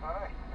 Bye-bye.